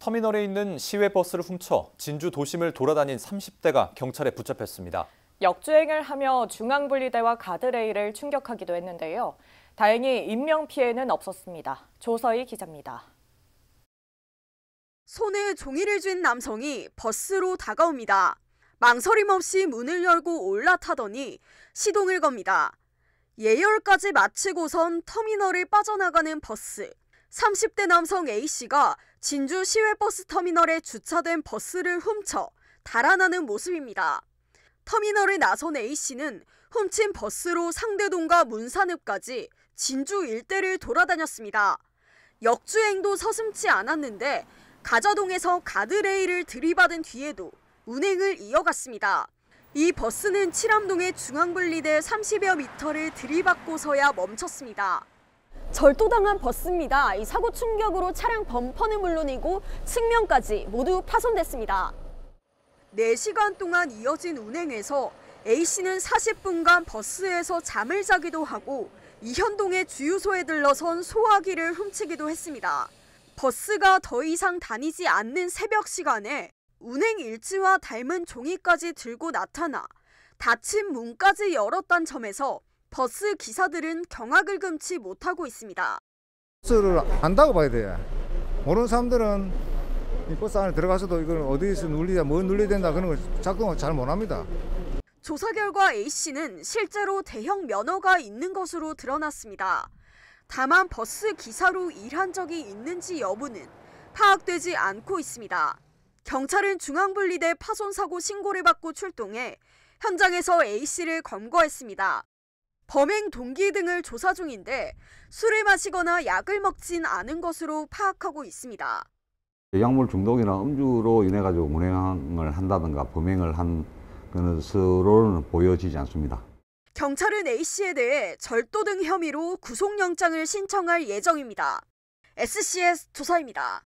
터미널에 있는 시외버스를 훔쳐 진주 도심을 돌아다닌 30대가 경찰에 붙잡혔습니다. 역주행을 하며 중앙분리대와 가드레일을 충격하기도 했는데요. 다행히 인명피해는 없었습니다. 조서희 기자입니다. 손에 종이를 쥔 남성이 버스로 다가옵니다. 망설임 없이 문을 열고 올라타더니 시동을 겁니다. 예열까지 마치고선 터미널을 빠져나가는 버스. 30대 남성 A씨가 진주 시외버스 터미널에 주차된 버스를 훔쳐 달아나는 모습입니다. 터미널에 나선 A씨는 훔친 버스로 상대동과 문산읍까지 진주 일대를 돌아다녔습니다. 역주행도 서슴지 않았는데 가자동에서 가드레일을 들이받은 뒤에도 운행을 이어갔습니다. 이 버스는 칠암동의 중앙분리대 30여 미터를 들이받고서야 멈췄습니다. 절도당한 버스입니다. 이 사고 충격으로 차량 범퍼는 물론이고 측면까지 모두 파손됐습니다. 4시간 동안 이어진 운행에서 A씨는 40분간 버스에서 잠을 자기도 하고 이현동의 주유소에 들러선 소화기를 훔치기도 했습니다. 버스가 더 이상 다니지 않는 새벽 시간에 운행 일지와 닮은 종이까지 들고 나타나 닫힌 문까지 열었단 점에서 버스 기사들은 경악을 금치 못하고 있습니다. 버스를 안다고 봐야 돼. 모르는 사람들은 이 버스 안에 들어가서도 이걸 어디서 눌리야, 뭐 눌려야 된다 그런 걸 작동을 잘 못합니다. 조사 결과 A씨는 실제로 대형 면허가 있는 것으로 드러났습니다. 다만 버스 기사로 일한 적이 있는지 여부는 파악되지 않고 있습니다. 경찰은 중앙분리대 파손 사고 신고를 받고 출동해 현장에서 A씨를 검거했습니다. 범행 동기 등을 조사 중인데 술을 마시거나 약을 먹진 않은 것으로 파악하고 있습니다. 약물 중독이나 음주로 인해 가지고 운행을 한다든가 범행을 한 것으로는 보여지지 않습니다. 경찰은 A씨에 대해 절도 등 혐의로 구속영장을 신청할 예정입니다. SCS 조사입니다.